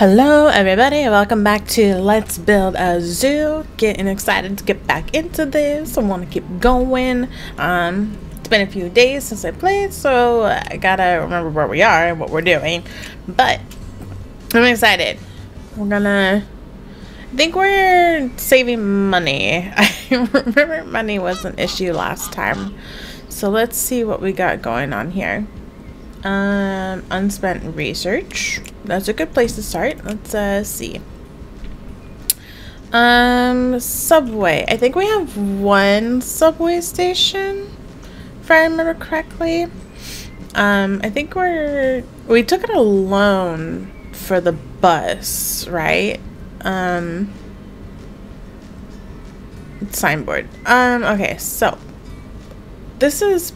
Hello everybody, welcome back to Let's Build a Zoo. Getting excited to get back into this. I want to keep going. Um, it's been a few days since I played, so I gotta remember where we are and what we're doing. But I'm excited. We're gonna I think we're saving money. I remember money was an issue last time. So let's see what we got going on here. Um, unspent research. That's a good place to start. Let's uh, see. Um, subway. I think we have one subway station, if I remember correctly. Um, I think we're we took it alone for the bus, right? Um, signboard. Um, okay, so this is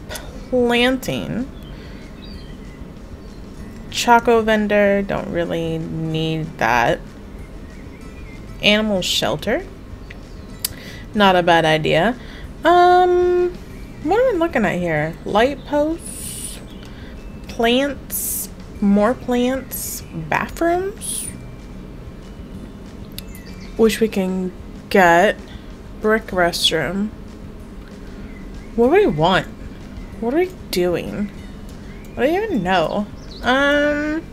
planting Choco vendor, don't really need that. Animal shelter. Not a bad idea. Um, what am I looking at here? Light posts, plants, more plants, bathrooms, which we can get. Brick restroom. What do we want? What are we doing? I don't even know. Um.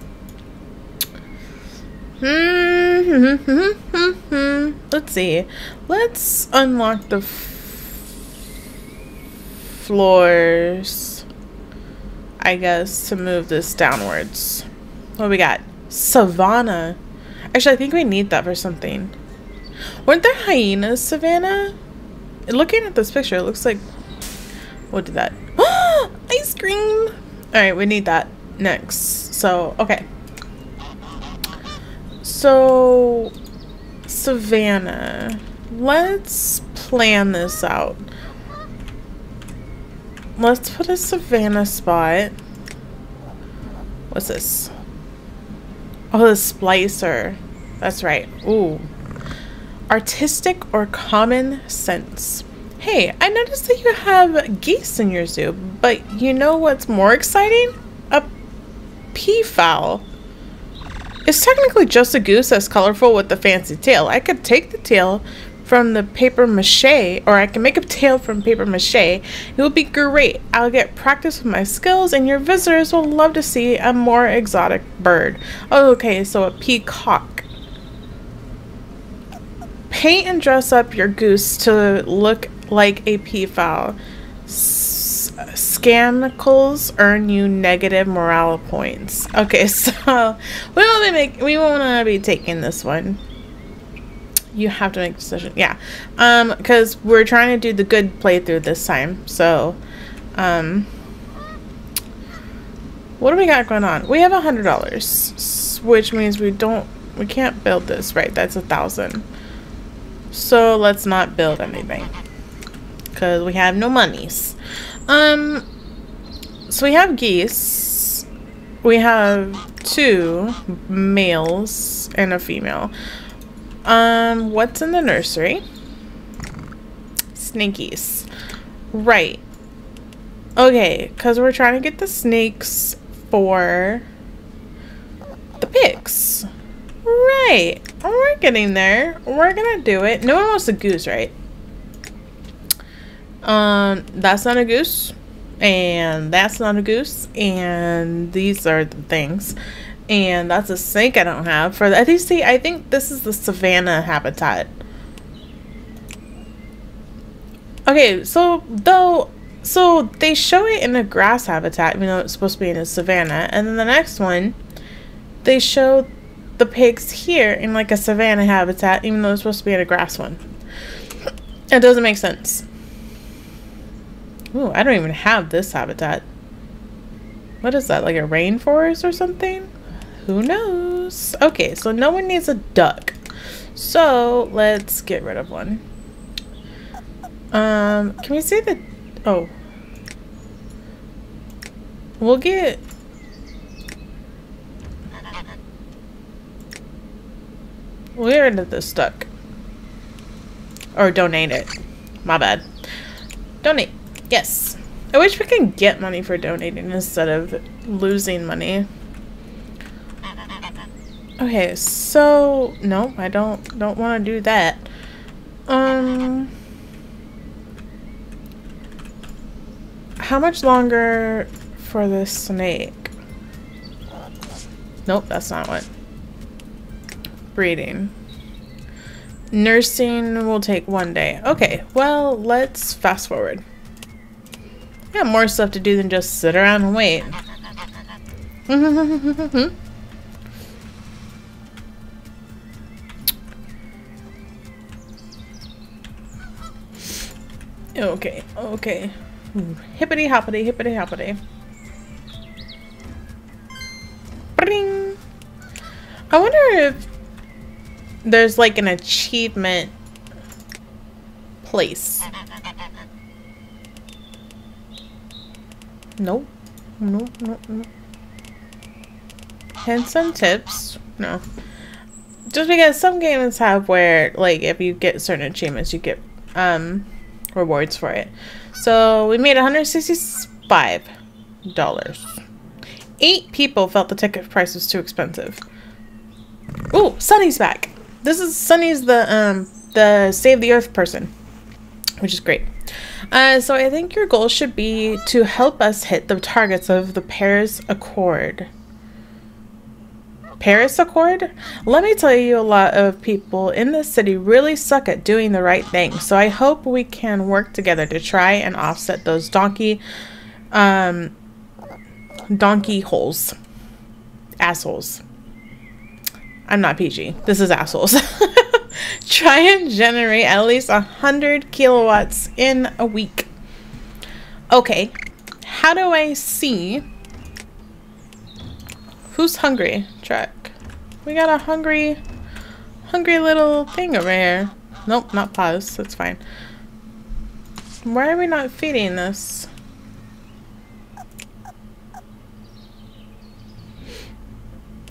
Let's see. Let's unlock the floors. I guess to move this downwards. What we got? Savannah. Actually, I think we need that for something. Weren't there hyenas, Savannah? Looking at this picture, it looks like... What did that? Ice cream! Alright, we need that next. So, okay. So, Savannah. Let's plan this out. Let's put a Savannah spot. What's this? Oh, the splicer. That's right. Ooh. Artistic or common sense. Hey, I noticed that you have geese in your zoo, but you know what's more exciting? Peafowl. It's technically just a goose that's colorful with the fancy tail. I could take the tail from the paper mache, or I can make a tail from paper mache. It will be great. I'll get practice with my skills, and your visitors will love to see a more exotic bird. Oh, okay, so a peacock. Paint and dress up your goose to look like a peafowl. Scanicles earn you negative morale points. Okay, so we won't be make we won't be taking this one. You have to make a decision. Yeah. Um, because we're trying to do the good playthrough this time. So um what do we got going on? We have a hundred dollars, which means we don't we can't build this, right? That's a thousand. So let's not build anything. Because we have no monies. Um, so we have geese. We have two males and a female. Um, what's in the nursery? Snakies. Right. Okay, because we're trying to get the snakes for the pigs. Right. We're getting there. We're gonna do it. No one wants a goose, right? Um, that's not a goose. And that's not a goose. And these are the things. And that's a snake I don't have. For I think, see, I think this is the savanna habitat. Okay, so though, so they show it in a grass habitat, even though it's supposed to be in a savanna. And then the next one, they show the pigs here in like a savanna habitat, even though it's supposed to be in a grass one. It doesn't make sense. Ooh, I don't even have this habitat. What is that, like a rainforest or something? Who knows? Okay, so no one needs a duck. So, let's get rid of one. Um, can we see the... Oh. We'll get... Rid of this duck. Or donate it. My bad. Donate. Yes. I wish we could get money for donating instead of losing money. Okay, so no, I don't don't want to do that. Um How much longer for the snake? Nope, that's not what. Breeding. Nursing will take one day. Okay, well, let's fast forward. Got more stuff to do than just sit around and wait. okay, okay. Hippity hoppity, hippity hoppity. Bring. I wonder if there's like an achievement place. Nope. Nope, nope, nope. And tips. No. Just because some games have where, like, if you get certain achievements, you get um, rewards for it. So we made $165. Eight people felt the ticket price was too expensive. Oh, Sunny's back. This is Sunny's the um the save the earth person, which is great. Uh, so I think your goal should be to help us hit the targets of the Paris Accord. Paris Accord? Let me tell you, a lot of people in this city really suck at doing the right thing. So I hope we can work together to try and offset those donkey, um, donkey holes. Assholes. I'm not PG. This is assholes. try and generate at least a 100 kilowatts in a week. Okay. How do I see Who's hungry? Truck. We got a hungry, hungry little thing over here. Nope, not pause. That's fine. Why are we not feeding this?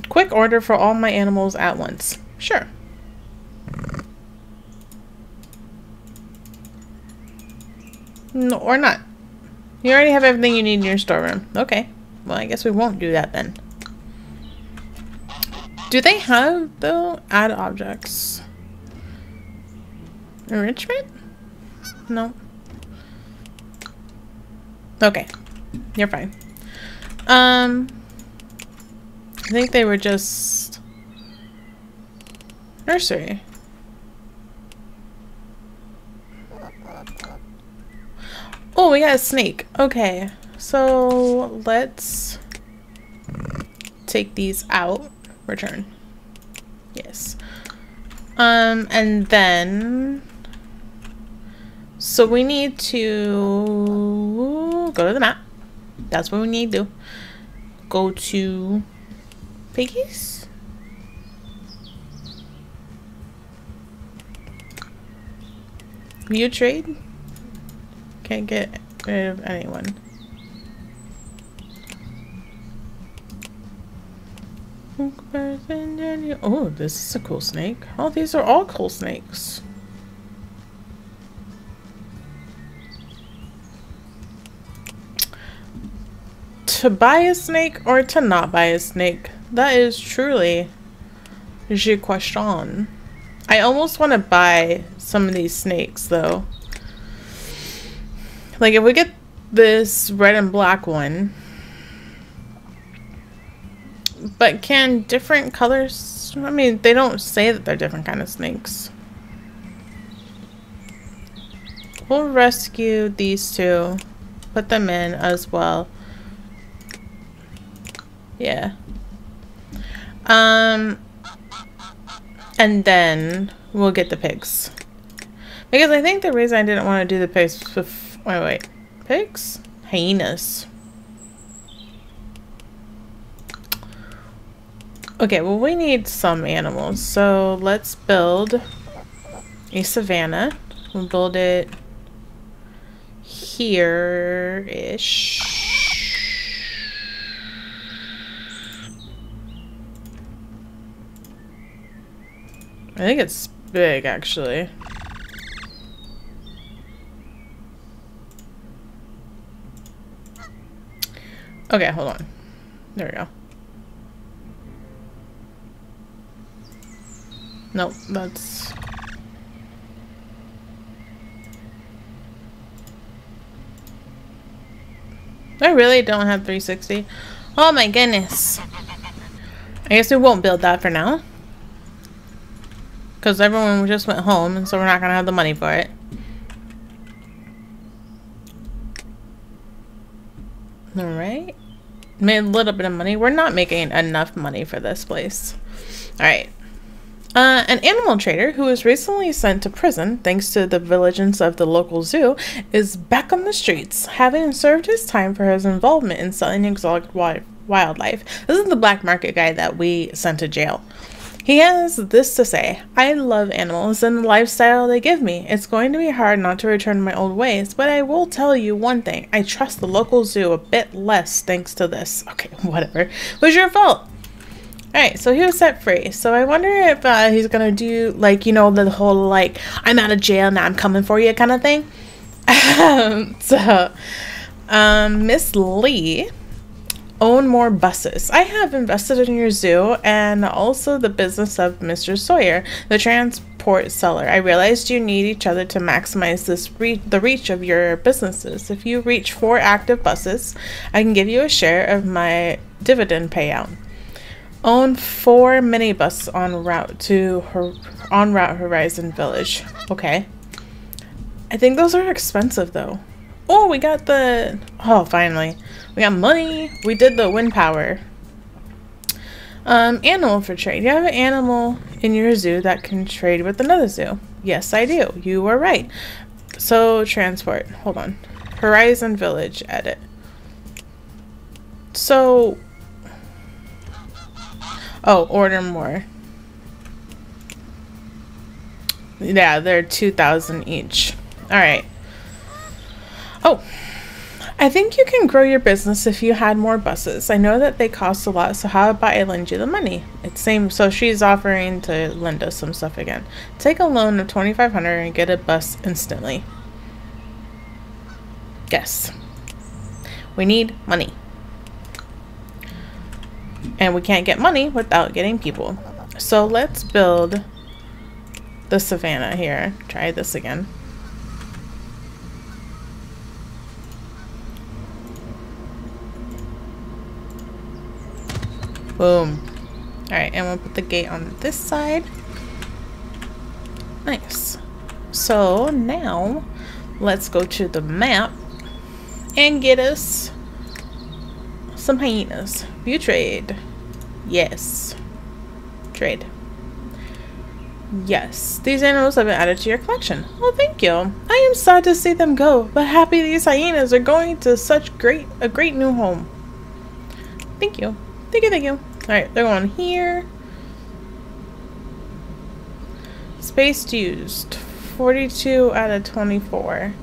Quick order for all my animals at once. Sure. No, or not. You already have everything you need in your storeroom. Okay. Well, I guess we won't do that then. Do they have, though, add objects? Enrichment? No. Okay. You're fine. Um, I think they were just nursery. Oh, we got a snake. Okay. So let's take these out return. Yes. Um, and then, so we need to go to the map. That's what we need to do. Go to piggies. View trade. Can't get rid of anyone. Oh, this is a cool snake. Oh, these are all cool snakes. To buy a snake or to not buy a snake? That is truly je question. I almost want to buy some of these snakes though. Like if we get this red and black one, but can different colors... I mean, they don't say that they're different kind of snakes. We'll rescue these two. Put them in as well. Yeah. Um... And then we'll get the pigs. Because I think the reason I didn't want to do the pigs... Wait, wait. Pigs? Hyenas. Okay, well we need some animals. So let's build a savanna. We'll build it here-ish. I think it's big, actually. Okay, hold on. There we go. Nope, that's... I really don't have 360. Oh my goodness. I guess we won't build that for now. Because everyone just went home, so we're not going to have the money for it. Alright. Made a little bit of money. We're not making enough money for this place. Alright. Uh, an animal trader who was recently sent to prison thanks to the vigilance of the local zoo is back on the streets, having served his time for his involvement in selling exotic wildlife. This is the black market guy that we sent to jail. He has this to say I love animals and the lifestyle they give me. It's going to be hard not to return to my old ways, but I will tell you one thing I trust the local zoo a bit less thanks to this. Okay, whatever. It was your fault. Alright, so he was set free. So I wonder if uh, he's gonna do, like, you know, the whole, like, I'm out of jail, now I'm coming for you kind of thing. so, um, Miss Lee own more buses. I have invested in your zoo and also the business of Mr. Sawyer, the transport seller. I realized you need each other to maximize this re- the reach of your businesses. If you reach four active buses, I can give you a share of my dividend payout. Own four minibus on route to her on route Horizon Village. Okay. I think those are expensive though. Oh, we got the oh finally. We got money. We did the wind power. Um, animal for trade. You have an animal in your zoo that can trade with another zoo. Yes, I do. You are right. So transport. Hold on. Horizon Village edit. So Oh, order more. Yeah, they're 2,000 each. Alright. Oh, I think you can grow your business if you had more buses. I know that they cost a lot, so how about I lend you the money? It's same, so she's offering to lend us some stuff again. Take a loan of 2500 and get a bus instantly. Yes. We need money. And we can't get money without getting people. So let's build the savannah here. Try this again. Boom. Alright, and we'll put the gate on this side. Nice. So now, let's go to the map and get us some hyenas. View trade. Yes. Trade. Yes, these animals have been added to your collection. Well, thank you. I am sad to see them go, but happy these hyenas are going to such great a great new home. Thank you. Thank you, thank you. Alright, they're going here. Space used. 42 out of 24.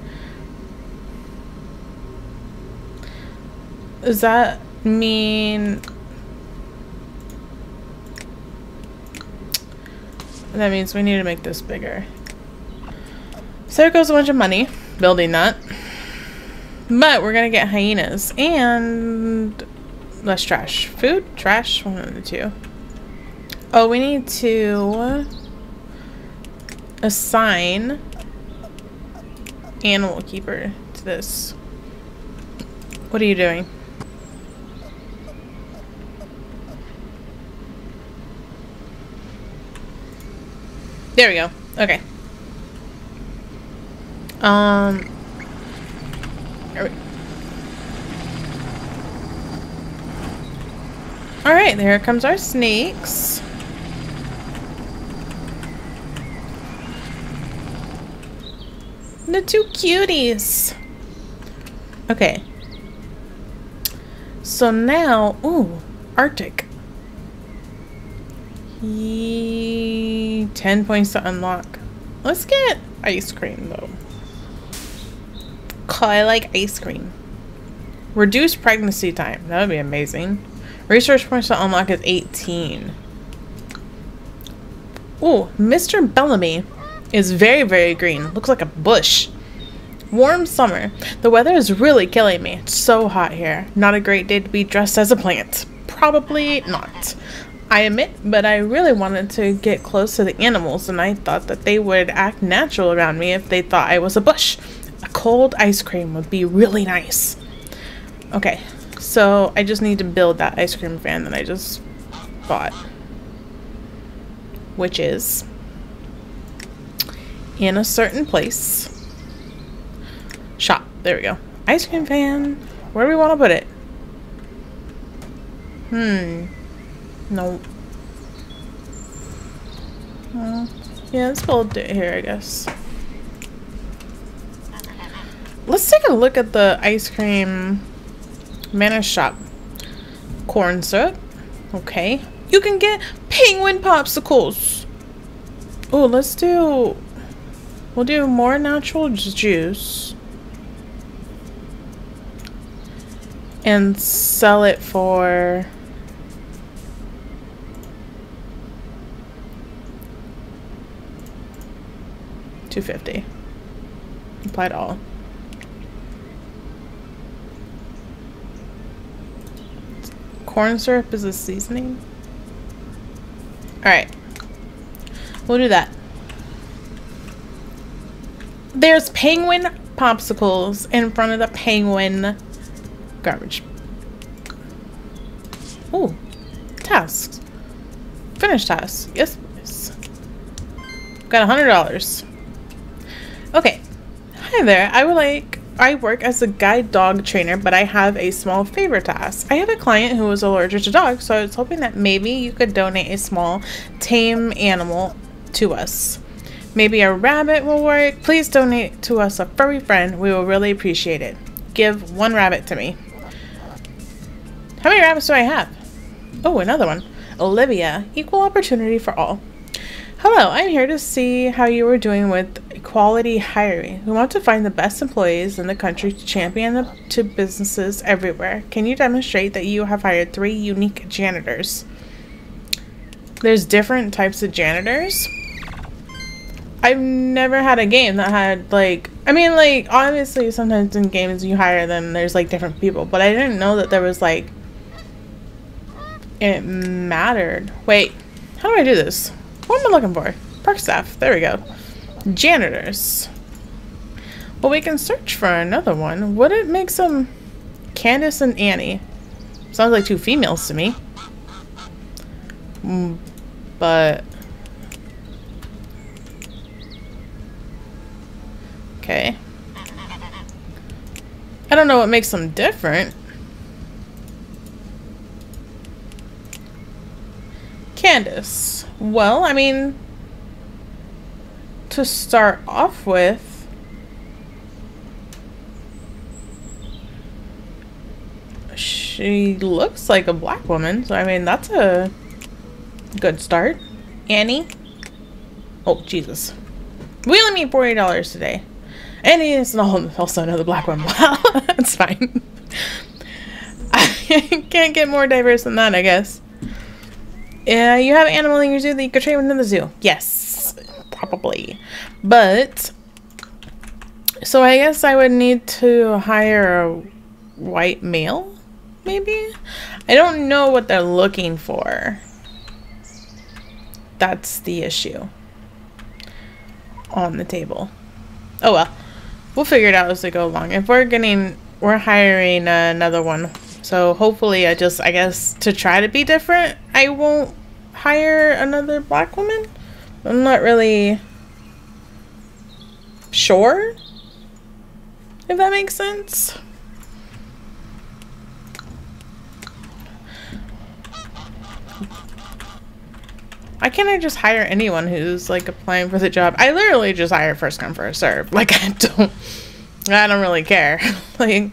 Does that mean... That means we need to make this bigger. So there goes a bunch of money building that. But we're gonna get hyenas and less trash. Food? Trash? One of the two. Oh, we need to assign animal keeper to this. What are you doing? There we go. Okay. Um. Alright, there comes our snakes. The two cuties. Okay. So now, ooh, Arctic. He, 10 points to unlock. Let's get ice cream though. I like ice cream. Reduce pregnancy time. That would be amazing. Research points to unlock is 18. Oh, Mr. Bellamy is very, very green. Looks like a bush. Warm summer. The weather is really killing me. It's so hot here. Not a great day to be dressed as a plant. Probably not. I admit, but I really wanted to get close to the animals and I thought that they would act natural around me if they thought I was a bush. A cold ice cream would be really nice. Okay, so I just need to build that ice cream fan that I just bought. Which is in a certain place. Shop. There we go. Ice cream fan. Where do we want to put it? Hmm. No. Uh, yeah, let's build it here, I guess. Let's take a look at the ice cream mana shop. Corn syrup. Okay. You can get penguin popsicles. Oh, let's do... We'll do more natural juice. And sell it for... 250. Apply Applied all. Corn syrup is a seasoning? Alright. We'll do that. There's penguin popsicles in front of the penguin garbage. Oh, tasks. Finish tasks. Yes, please. Got a hundred dollars. Okay. Hi there. I would like I work as a guide dog trainer, but I have a small favor to ask. I have a client who is allergic to dogs, so I was hoping that maybe you could donate a small tame animal to us. Maybe a rabbit will work. Please donate to us a furry friend. We will really appreciate it. Give one rabbit to me. How many rabbits do I have? Oh, another one. Olivia, equal opportunity for all. Hello, I'm here to see how you are doing with equality hiring. We want to find the best employees in the country to champion them to businesses everywhere. Can you demonstrate that you have hired three unique janitors? There's different types of janitors. I've never had a game that had like I mean like obviously sometimes in games you hire them there's like different people, but I didn't know that there was like it mattered. Wait, how do I do this? What am I looking for? Park staff. There we go. Janitors. Well, we can search for another one. Would it make some Candace and Annie? Sounds like two females to me. Mm, but... Okay. I don't know what makes them different. Candace. Well, I mean, to start off with, she looks like a black woman, so I mean, that's a good start. Annie? Oh, Jesus. We only need $40 today. Annie is also another black woman. Well, that's fine. I can't get more diverse than that, I guess. Yeah, you have an animal in your zoo that you could train within the zoo. Yes, probably. But, so I guess I would need to hire a white male, maybe? I don't know what they're looking for. That's the issue on the table. Oh well, we'll figure it out as we go along. If we're getting, we're hiring another one. So hopefully I just, I guess, to try to be different, I won't hire another black woman? I'm not really sure if that makes sense. Why can't I just hire anyone who's like applying for the job? I literally just hire first come first serve. Like I don't I don't really care. like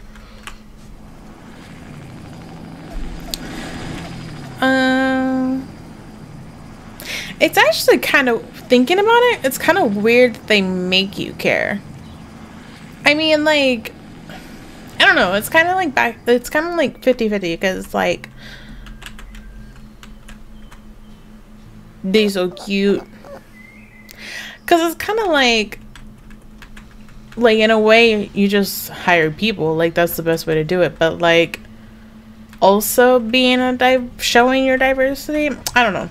it's actually kind of, thinking about it, it's kind of weird that they make you care. I mean, like, I don't know, it's kind of like back, it's kind of like 50-50 because, like, they're so cute. Because it's kind of like, like, in a way, you just hire people. Like, that's the best way to do it. But, like, also being a di- showing your diversity. I don't know.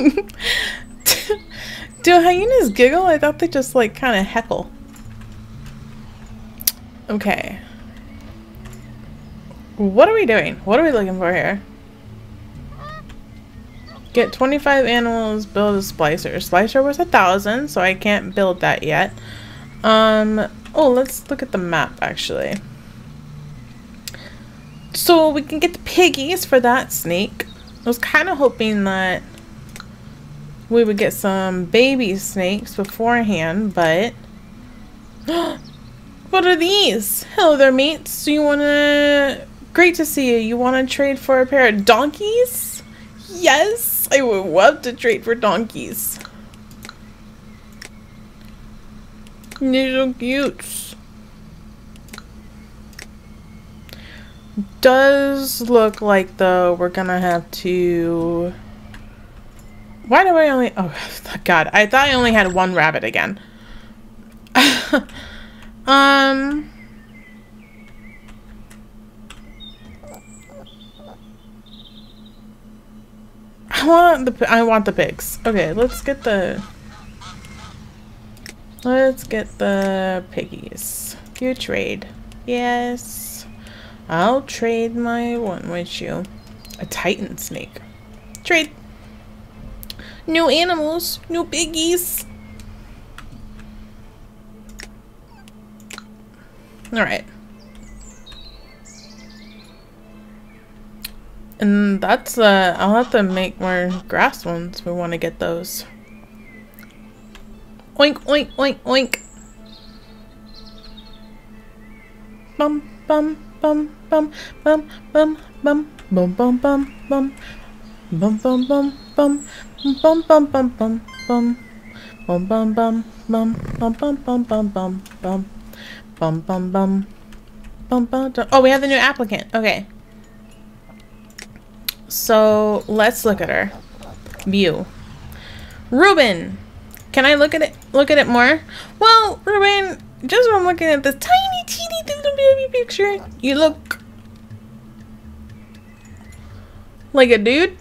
Do hyenas giggle? I thought they just like kind of heckle. Okay. What are we doing? What are we looking for here? Get 25 animals, build a splicer. Splicer was a thousand, so I can't build that yet. Um, oh, let's look at the map, actually. So we can get the piggies for that snake. I was kind of hoping that we would get some baby snakes beforehand, but... what are these? Hello there, mates. Do you want to... Great to see you. You want to trade for a pair of donkeys? Yes, I would love to trade for donkeys. They're cute. Does look like though we're gonna have to why do I only oh god I thought I only had one rabbit again um I want the I want the pigs. Okay, let's get the Let's get the piggies. You trade. Yes. I'll trade my one with you. A titan snake. Trade. New animals. New piggies. Alright. And that's, uh, I'll have to make more grass ones we want to get those. Oink, oink, oink, oink. Bum, bum, bum, bum, bum, bum, bum, bum, bum, bum, bum. Bum, bum, bum, bum, bum, bum, bum, bum, bum. Bum, bum, bum, bum, bum, bum, bum, bum, bum, bum. Bum, bum, bum. Bum, bum, oh, we have the new applicant. Okay. So let's look at her. View. Ruben. Can I look at it? Look at it more? Well, Ruben, just from looking at this tiny, teeny little baby picture, you look like a dude.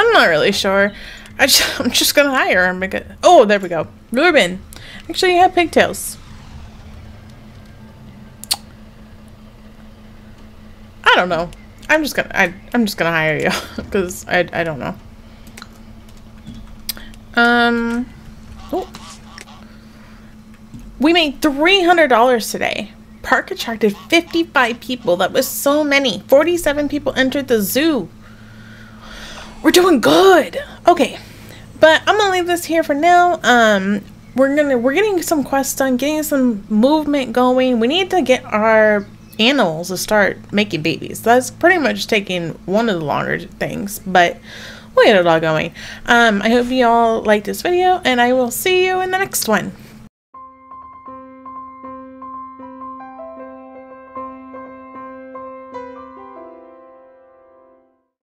I'm not really sure. I just, I'm just gonna hire him because. Oh, there we go. Ruben. Actually, you have pigtails. I don't know. I'm just gonna I I'm just gonna hire you because I I don't know. Um. Oh. We made three hundred dollars today. Park attracted 55 people. That was so many. 47 people entered the zoo. We're doing good. Okay. But I'm gonna leave this here for now. Um we're gonna we're getting some quests done, getting some movement going. We need to get our animals to start making babies. That's pretty much taking one of the longer things, but we'll get it all going. Um, I hope you all liked this video, and I will see you in the next one.